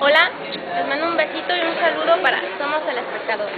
Hola, les mando un besito y un saludo para Somos el Espectador.